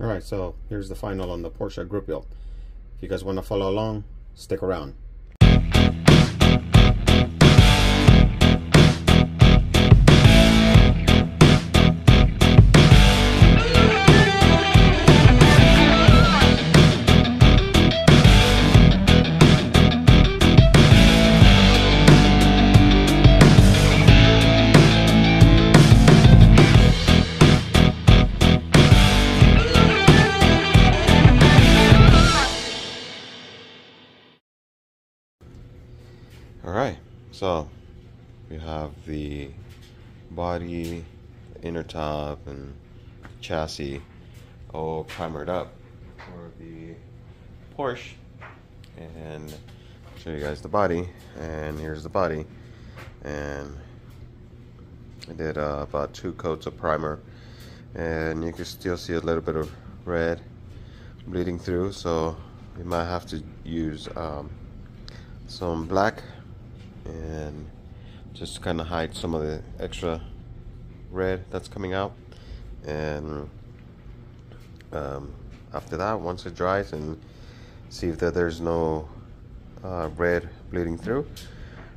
All right, so here's the final on the Porsche group build. If you guys want to follow along, stick around. So we have the body, inner top, and chassis all primered up for the Porsche. And show you guys the body. And here's the body. And I did uh, about two coats of primer. And you can still see a little bit of red bleeding through. So we might have to use um, some black and just kind of hide some of the extra red that's coming out. And um, after that once it dries and see if that there's no uh, red bleeding through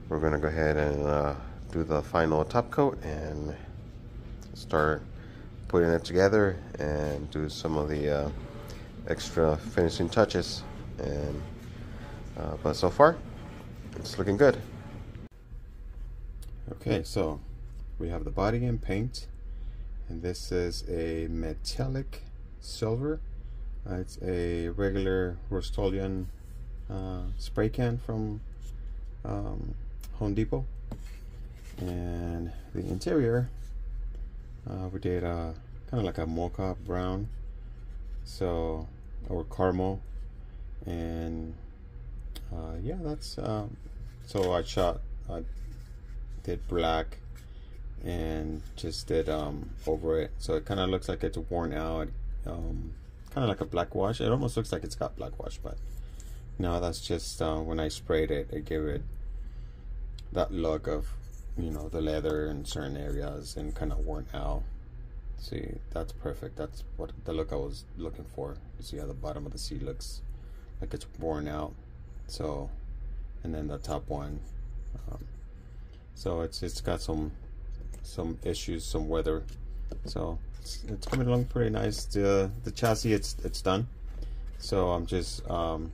we're gonna go ahead and uh, do the final top coat and start putting it together and do some of the uh, extra finishing touches. And uh, but so far it's looking good Okay, so we have the body and paint, and this is a metallic silver. Uh, it's a regular Rust-Oleum uh, spray can from um, Home Depot. And the interior, uh, we did uh, kind of like a mocha brown, so or caramel, and uh, yeah, that's um, so I shot. I did black and just did um, over it. So it kind of looks like it's worn out um, kind of like a black wash. It almost looks like it's got black wash but no that's just uh, when I sprayed it it gave it that look of you know the leather in certain areas and kind of worn out. See that's perfect. That's what the look I was looking for. You see how the bottom of the seat looks like it's worn out? So and then the top one um, so it's it's got some some issues some weather. So it's, it's coming along pretty nice. The the chassis it's it's done. So I'm just um,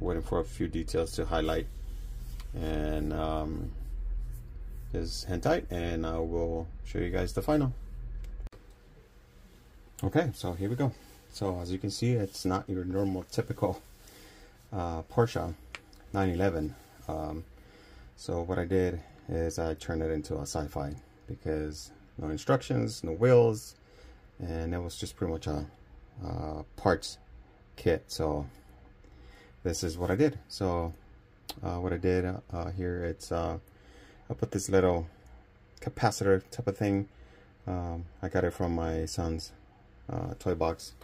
waiting for a few details to highlight. And um, just tight and I will show you guys the final. Okay so here we go. So as you can see it's not your normal typical uh, Porsche 911 um, so what I did is I turned it into a sci-fi because no instructions, no wheels, and it was just pretty much a, a parts kit. So this is what I did. So uh, what I did uh, here, it's uh, I put this little capacitor type of thing. Um, I got it from my son's uh, toy box.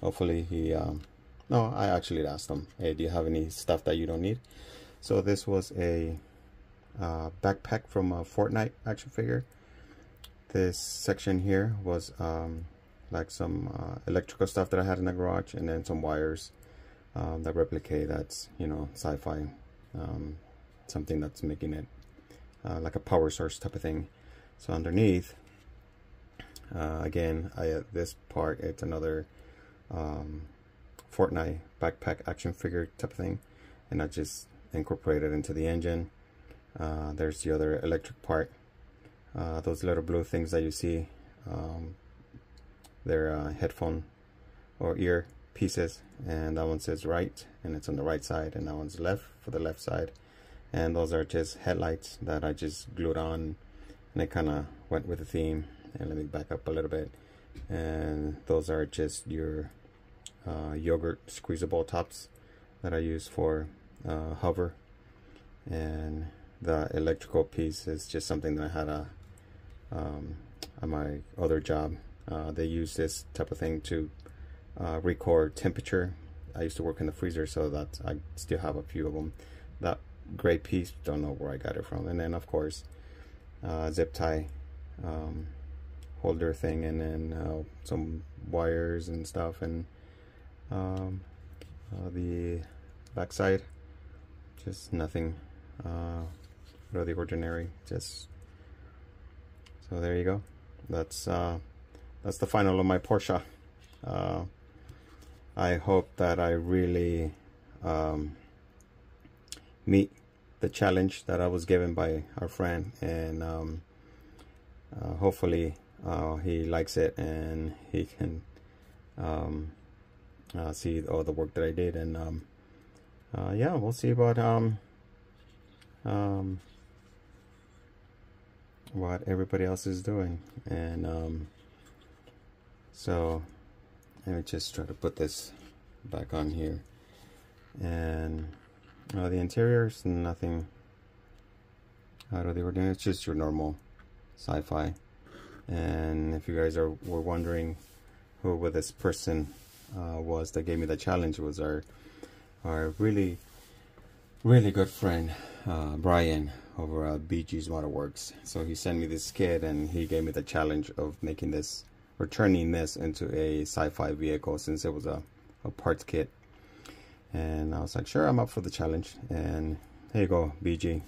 Hopefully he, um, no, I actually asked him, hey, do you have any stuff that you don't need? So this was a uh, backpack from a Fortnite action figure. This section here was um, like some uh, electrical stuff that I had in the garage and then some wires um, that replicate that's, you know, sci-fi. Um, something that's making it uh, like a power source type of thing. So underneath, uh, again, I, uh, this part, it's another um, Fortnite backpack action figure type of thing. And I just incorporated into the engine. Uh, there's the other electric part. Uh, those little blue things that you see, um, they're uh, headphone or ear pieces. And that one says right, and it's on the right side, and that one's left for the left side. And those are just headlights that I just glued on, and it kind of went with the theme. And let me back up a little bit. And those are just your uh, yogurt squeezable tops that I use for uh, hover and the electrical piece is just something that I had a, um, on my other job. Uh, they use this type of thing to uh, record temperature. I used to work in the freezer, so that I still have a few of them. That gray piece, don't know where I got it from. And then, of course, uh, zip tie um, holder thing, and then uh, some wires and stuff, and um, uh, the backside just nothing uh, out of the ordinary just so there you go. That's uh, that's the final of my Porsche. Uh, I hope that I really um, meet the challenge that I was given by our friend and um, uh, hopefully uh, he likes it and he can um, uh, see all the work that I did and um, uh, yeah we'll see about um, um, what everybody else is doing. And um, so let me just try to put this back on here. And uh, the interior is nothing out of the ordinary. It's just your normal sci-fi. And if you guys are were wondering who this person uh, was that gave me the challenge was our our really really good friend uh, Brian over at BG's Model Workshop so he sent me this kit and he gave me the challenge of making this or turning this into a sci-fi vehicle since it was a, a parts kit. And I was like sure I'm up for the challenge. And here you go BG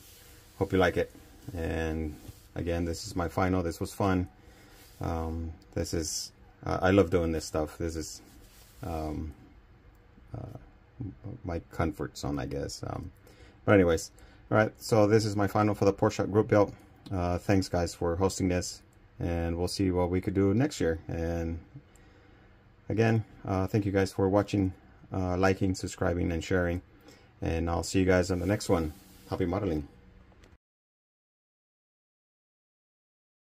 hope you like it. And again this is my final. This was fun. Um, this is uh, I love doing this stuff. This is um, uh, my comfort zone I guess. Um, but anyways all right so this is my final for the Porsche group build. uh, thanks guys for hosting this and we'll see what we could do next year. And again uh, thank you guys for watching uh, liking subscribing and sharing. And I'll see you guys on the next one. Happy modeling